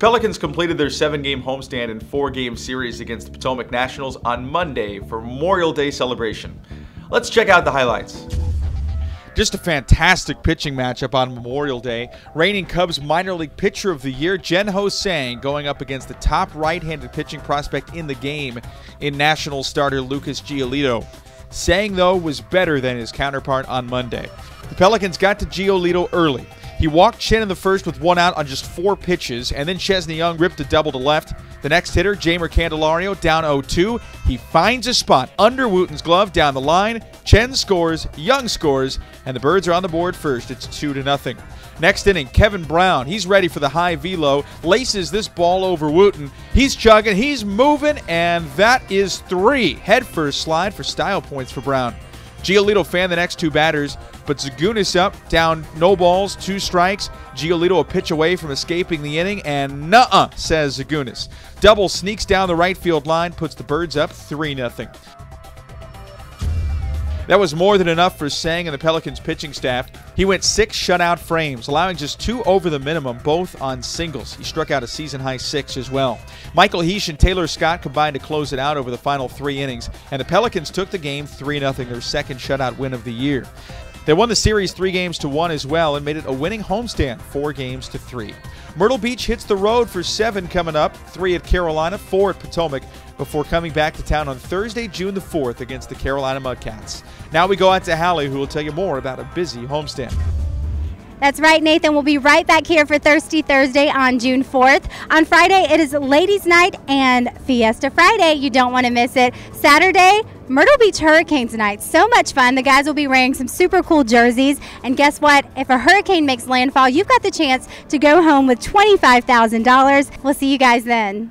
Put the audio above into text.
Pelicans completed their seven game homestand and four game series against the Potomac Nationals on Monday for Memorial Day celebration. Let's check out the highlights. Just a fantastic pitching matchup on Memorial Day. Reigning Cubs minor league pitcher of the year, Jen-Ho Tseng, going up against the top right handed pitching prospect in the game in National starter Lucas Giolito. Tseng, though, was better than his counterpart on Monday. The Pelicans got to Giolito early. He walked Chen in the first with one out on just four pitches, and then Chesney Young ripped a double to left. The next hitter, Jeimer Candelario, down 0 2. He finds a spot under Wooten's glove down the line. Chen scores, Young scores, and the Birds are on the board first. It's 2 to nothing. Next inning, Kevin Brown. He's ready for the high velo. Laces this ball over Wooten. He's chugging, he's moving, and that is three. Head first slide for style points for Brown. Giolito fan the next two batters, but Zagunis up, down no balls, two strikes. Giolito a pitch away from escaping the inning, and nuh-uh, says Zagunis. Double sneaks down the right field line, puts the Birds up 3 0. That was more than enough for Tseng and the Pelicans pitching staff. He went six shutout frames, allowing just two over the minimum, both on singles. He struck out a season high six as well. Michael Heesch and Taylor Scott combined to close it out over the final three innings, and the Pelicans took the game 3 0, their second shutout win of the year. They won the series three games to one as well and made it a winning homestand, four games to three. Myrtle Beach hits the road for seven coming up, three at Carolina, four at Potomac, before coming back to town on Thursday, June the 4th against the Carolina Mudcats. Now we go out to Hallie, who will tell you more about a busy homestand. That's right, Nathan. We'll be right back here for Thirsty Thursday on June 4th. On Friday, it is Ladies' Night and Fiesta Friday. You don't want to miss it. Saturday, Myrtle Beach Hurricanes night. So much fun. The guys will be wearing some super cool jerseys. And guess what? If a hurricane makes landfall, you've got the chance to go home with $25,000. We'll see you guys then.